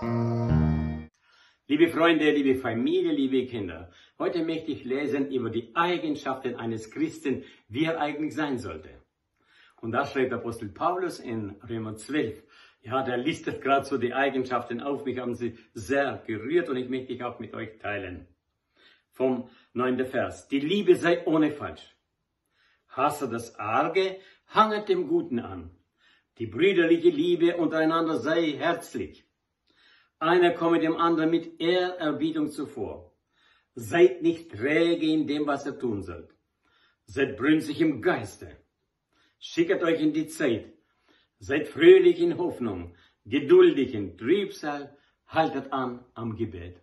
Liebe Freunde, liebe Familie, liebe Kinder, heute möchte ich lesen über die Eigenschaften eines Christen, wie er eigentlich sein sollte. Und da schreibt Apostel Paulus in Römer 12. Ja, der listet gerade so die Eigenschaften auf. Mich haben sie sehr gerührt und ich möchte ich auch mit euch teilen. Vom neunten Vers. Die Liebe sei ohne Falsch. Hasse das Arge, hanget dem Guten an. Die brüderliche Liebe untereinander sei herzlich. Einer komme dem anderen mit Ehrerbietung zuvor. Seid nicht träge in dem, was ihr tun sollt. Seid brünzig im Geiste. Schicket euch in die Zeit. Seid fröhlich in Hoffnung, geduldig in Trübsal, haltet an am Gebet.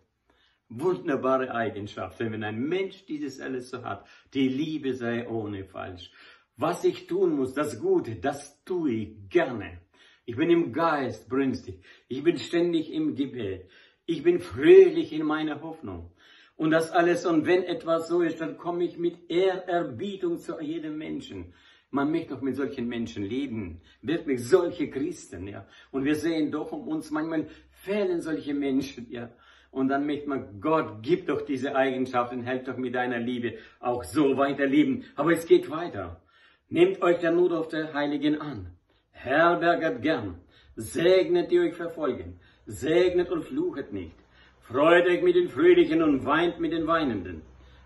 Wunderbare Eigenschaften, wenn ein Mensch dieses alles so hat. Die Liebe sei ohne falsch. Was ich tun muss, das Gute, das tue ich gerne. Ich bin im Geist brünstig. Ich bin ständig im Gebet. Ich bin fröhlich in meiner Hoffnung. Und das alles, und wenn etwas so ist, dann komme ich mit Ehrerbietung zu jedem Menschen. Man möchte doch mit solchen Menschen leben. Wirklich solche Christen, ja. Und wir sehen doch um uns, manchmal fehlen solche Menschen, ja. Und dann möchte man, Gott, gib doch diese Eigenschaften, helft doch mit deiner Liebe auch so weiterleben. Aber es geht weiter. Nehmt euch der Not auf der Heiligen an herberget gern, segnet die euch verfolgen, segnet und fluchet nicht, freut euch mit den Fröhlichen und weint mit den Weinenden,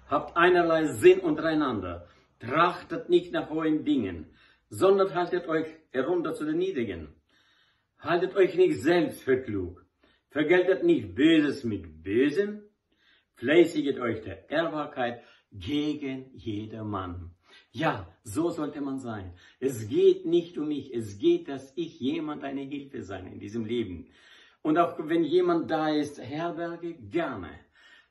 habt einerlei Sinn untereinander, trachtet nicht nach hohen Dingen, sondern haltet euch herunter zu den Niedrigen. Haltet euch nicht selbst für klug, vergeltet nicht Böses mit Bösem, fleißiget euch der Ehrbarkeit gegen jedermann. Ja, so sollte man sein. Es geht nicht um mich, es geht, dass ich jemand eine Hilfe sein in diesem Leben. Und auch wenn jemand da ist, herberge gerne.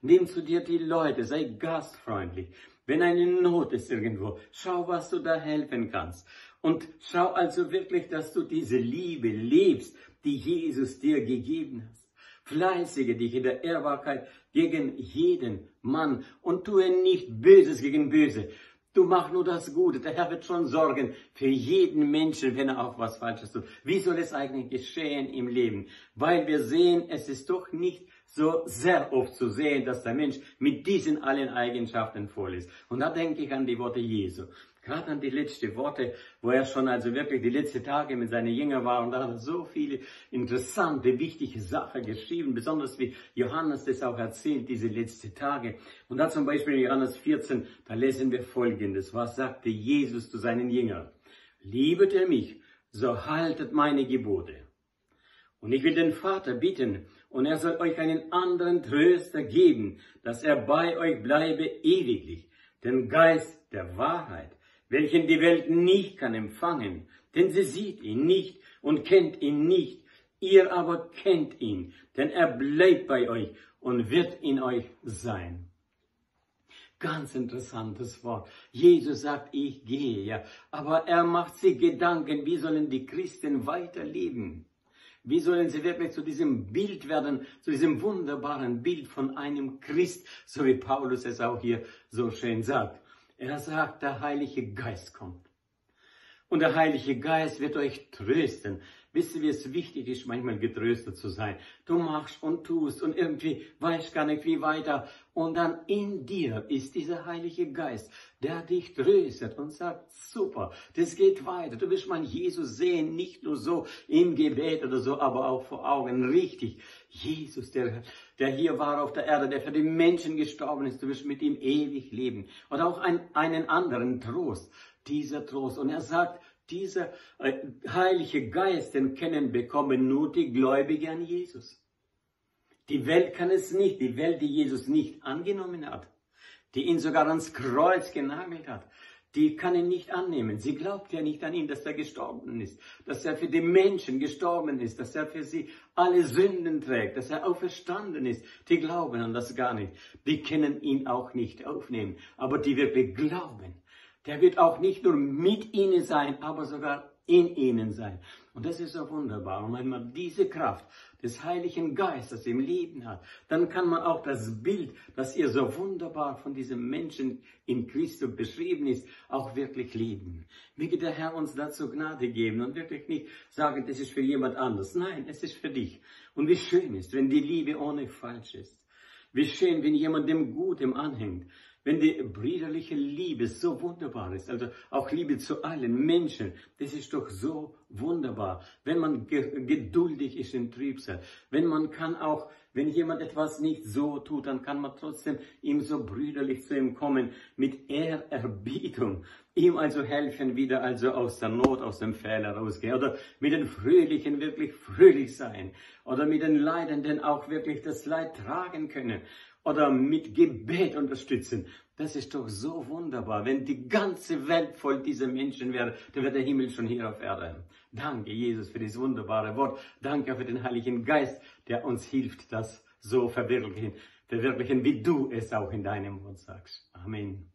Nimm zu dir die Leute, sei gastfreundlich. Wenn eine Not ist irgendwo, schau, was du da helfen kannst. Und schau also wirklich, dass du diese Liebe lebst, die Jesus dir gegeben hat. Fleißige dich in der Ehrbarkeit gegen jeden Mann und tue nicht Böses gegen Böse. Du mach nur das Gute. Der Herr wird schon sorgen für jeden Menschen, wenn er auch was Falsches tut. Wie soll es eigentlich geschehen im Leben? Weil wir sehen, es ist doch nicht so sehr oft zu sehen, dass der Mensch mit diesen allen Eigenschaften voll ist. Und da denke ich an die Worte Jesu. Gerade an die letzten Worte, wo er schon also wirklich die letzten Tage mit seinen Jüngern war und da hat er so viele interessante, wichtige Sachen geschrieben, besonders wie Johannes das auch erzählt, diese letzten Tage. Und da zum Beispiel in Johannes 14, da lesen wir Folgendes. Was sagte Jesus zu seinen Jüngern? Liebet ihr mich, so haltet meine Gebote. Und ich will den Vater bitten, und er soll euch einen anderen Tröster geben, dass er bei euch bleibe ewiglich, den Geist der Wahrheit, welchen die Welt nicht kann empfangen, denn sie sieht ihn nicht und kennt ihn nicht. Ihr aber kennt ihn, denn er bleibt bei euch und wird in euch sein. Ganz interessantes Wort. Jesus sagt, ich gehe, ja. Aber er macht sich Gedanken, wie sollen die Christen weiterleben? Wie sollen sie wirklich zu diesem Bild werden, zu diesem wunderbaren Bild von einem Christ, so wie Paulus es auch hier so schön sagt. Er sagt, der Heilige Geist kommt. Und der Heilige Geist wird euch trösten. Wisst ihr, wie es wichtig ist, manchmal getröstet zu sein? Du machst und tust und irgendwie weißt gar nicht, wie weiter. Und dann in dir ist dieser Heilige Geist, der dich tröstet und sagt, super, das geht weiter. Du wirst mal Jesus sehen, nicht nur so im Gebet oder so, aber auch vor Augen. Richtig. Jesus, der, der hier war auf der Erde, der für die Menschen gestorben ist, du wirst mit ihm ewig leben. Und auch ein, einen anderen Trost, dieser Trost. Und er sagt, dieser äh, Heilige Geist, den kennen, bekommen nur die Gläubigen an Jesus. Die Welt kann es nicht, die Welt, die Jesus nicht angenommen hat, die ihn sogar ans Kreuz genagelt hat, die kann ihn nicht annehmen. Sie glaubt ja nicht an ihn, dass er gestorben ist, dass er für die Menschen gestorben ist, dass er für sie alle Sünden trägt, dass er auferstanden ist. Die glauben an das gar nicht. Die können ihn auch nicht aufnehmen. Aber die wirklich glauben, der wird auch nicht nur mit ihnen sein, aber sogar in ihnen sein. Und das ist so wunderbar. Und wenn man diese Kraft des Heiligen Geistes im Leben hat, dann kann man auch das Bild, das ihr so wunderbar von diesem Menschen in Christus beschrieben ist, auch wirklich leben. Möge der Herr uns dazu Gnade geben und wirklich nicht sagen, das ist für jemand anders. Nein, es ist für dich. Und wie schön ist, wenn die Liebe ohne falsch ist. Wie schön, wenn jemand dem Gutem anhängt. Wenn die brüderliche Liebe so wunderbar ist, also auch Liebe zu allen Menschen, das ist doch so wunderbar. Wenn man ge geduldig ist in Trübsal, wenn man kann auch, wenn jemand etwas nicht so tut, dann kann man trotzdem ihm so brüderlich zu ihm kommen, mit Ehrerbietung, ihm also helfen, wieder also aus der Not, aus dem Fehler rausgehen, oder mit den Fröhlichen wirklich fröhlich sein, oder mit den Leidenden auch wirklich das Leid tragen können oder mit Gebet unterstützen. Das ist doch so wunderbar. Wenn die ganze Welt voll dieser Menschen wäre, dann wäre der Himmel schon hier auf Erde. Danke, Jesus, für dieses wunderbare Wort. Danke für den Heiligen Geist, der uns hilft, das so verwirklichen, verwirklichen, wie du es auch in deinem Wort sagst. Amen.